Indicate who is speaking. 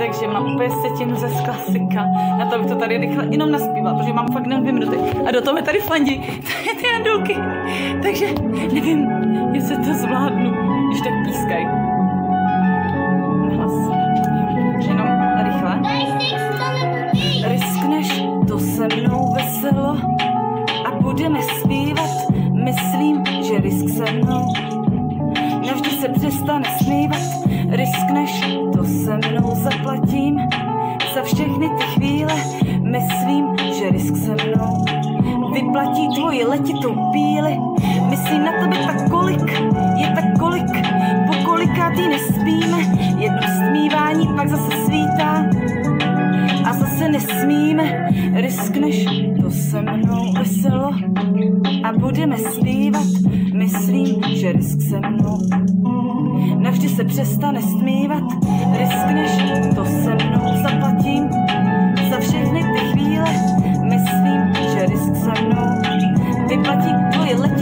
Speaker 1: takže mám úplně setinu ze klasika. Na to bych to tady rychle jenom naspívala, protože mám fakt jenom dvě minuty. A do toho mi tady fandí ty jandulky. Takže nevím, jestli to zvládnu, když tak pískaj. Hlas. Jenom rychle. Riskneš to se mnou veselo a budeme zpívat. Myslím, že risk se mnou navždy se přestane smívat. Riskneš, to se mnou zaplatím za všechny ty chvíle. Myslím, že risk se mnou vyplatí tvoji letitou píly. Myslím na tebe tak kolik, je tak kolik, po kolikátý nespíme. Jedno smívání pak zase svítá a zase nesmíme. Riskneš, to se mnou veselo a budeme zpívat. Myslím, že risk se mnou navždy se přestane smívat. my teeth, do